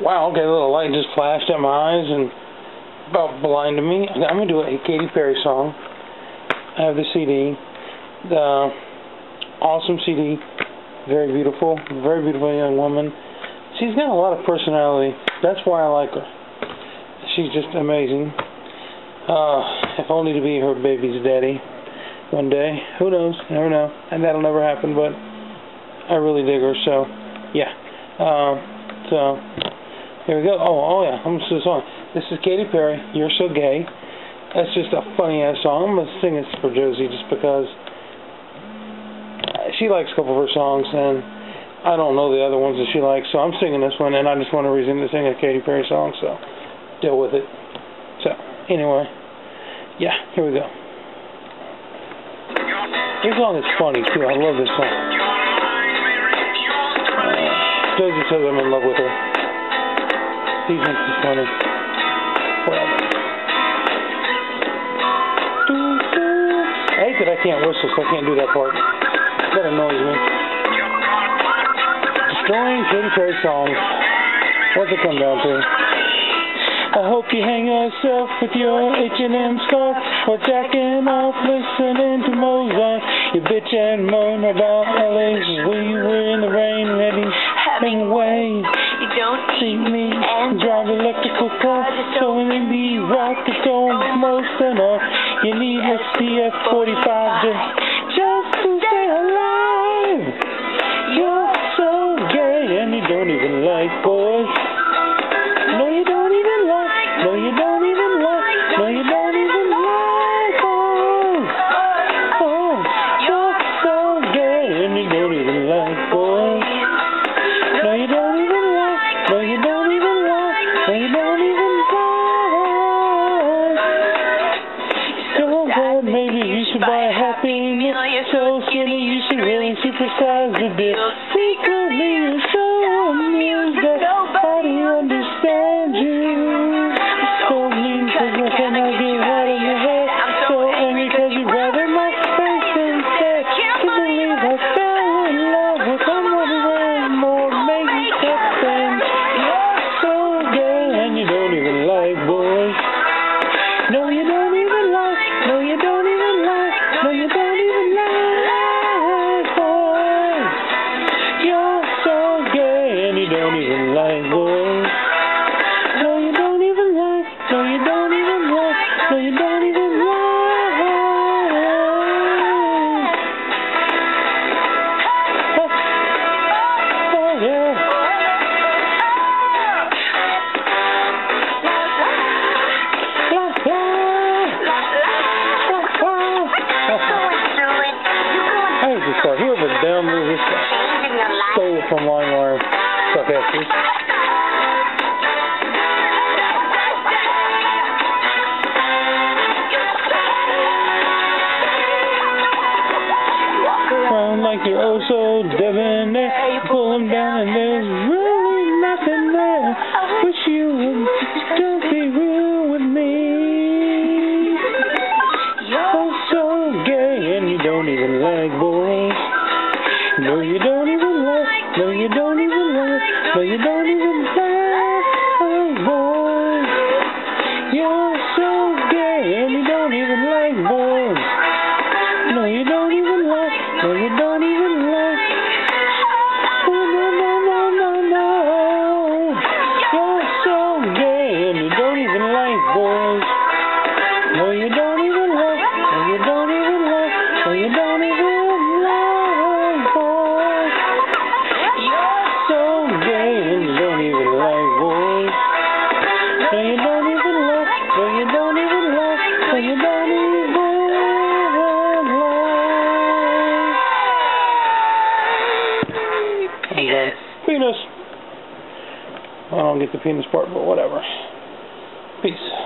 Wow, okay, a little light just flashed at my eyes and about blinded me. I'm going to do a Katy Perry song. I have the CD. The awesome CD. Very beautiful. Very beautiful young woman. She's got a lot of personality. That's why I like her. She's just amazing. Uh, if only to be her baby's daddy one day. Who knows? Never know. And that'll never happen, but I really dig her, so yeah. Uh, so here we go. Oh, oh yeah, I'm just song. This is Katy Perry. You're so gay. That's just a funny ass song. I'm gonna sing it for Josie just because she likes a couple of her songs and I don't know the other ones that she likes, so I'm singing this one and I just want a reason to sing a Katy Perry song, so deal with it. So anyway, yeah, here we go. This song is funny too. I love this song. Josie says I'm in love with her. Thinks it's funny. Whatever. I hate that I can't whistle, so I can't do that part. That annoys me. Destroying Katy Perry songs. What's it come down to? I hope you hang yourself with your H&M scarf or jacking off listening to Mozart. You bitch and moan about LA we were You need a CF45 just, just to stay alive. You're so gay and you don't even like boys. Really supersize the deal. From LimeWire. Suckasses. Around don't even like. Oh, no, no, no, no, no. You're so gay and you don't even like boys. No, you don't I don't get the penis part, but whatever. Peace.